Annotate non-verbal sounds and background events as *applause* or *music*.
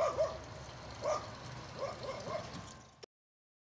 Woo-hoo! *laughs*